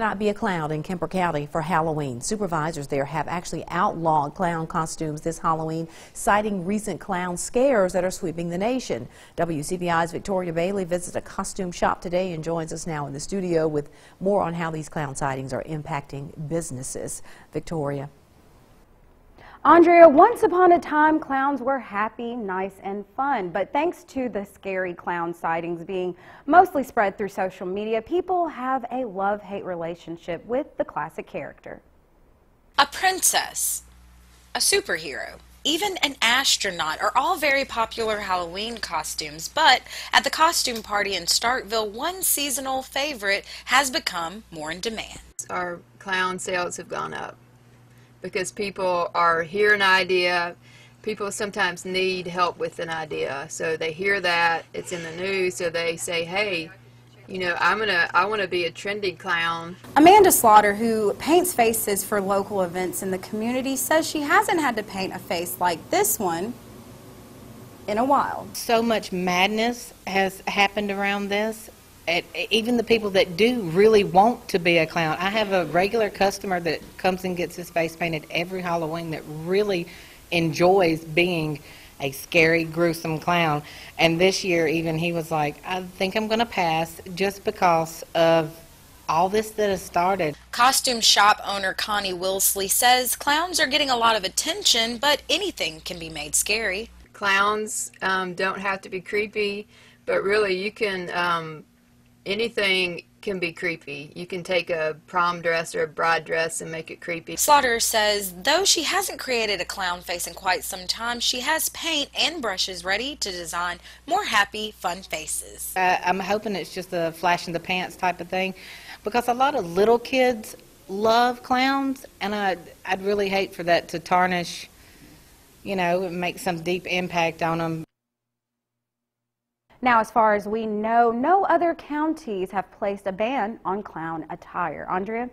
cannot be a clown in Kemper County for Halloween. Supervisors there have actually outlawed clown costumes this Halloween, citing recent clown scares that are sweeping the nation. WCBI's Victoria Bailey visits a costume shop today and joins us now in the studio with more on how these clown sightings are impacting businesses. Victoria. Andrea, once upon a time, clowns were happy, nice, and fun. But thanks to the scary clown sightings being mostly spread through social media, people have a love hate relationship with the classic character. A princess, a superhero, even an astronaut are all very popular Halloween costumes, but at the costume party in Starkville, one seasonal favorite has become more in demand. Our clown sales have gone up because people are hear an idea. People sometimes need help with an idea, so they hear that it's in the news, so they say, "Hey, you know, I'm gonna, I want to be a trendy clown." Amanda Slaughter, who paints faces for local events in the community, says she hasn't had to paint a face like this one in a while. So much madness has happened around this at, even the people that do really want to be a clown. I have a regular customer that comes and gets his face painted every Halloween that really enjoys being a scary, gruesome clown. And this year, even he was like, I think I'm going to pass just because of all this that has started. Costume shop owner Connie Wilsley says clowns are getting a lot of attention, but anything can be made scary. Clowns um, don't have to be creepy, but really you can um, anything can be creepy. You can take a prom dress or a bride dress and make it creepy. Slaughter says though she hasn't created a clown face in quite some time, she has paint and brushes ready to design more happy, fun faces. Uh, I'm hoping it's just a flash in the pants type of thing because a lot of little kids love clowns and I'd, I'd really hate for that to tarnish, you know, make some deep impact on them. Now, as far as we know, no other counties have placed a ban on clown attire. Andrea?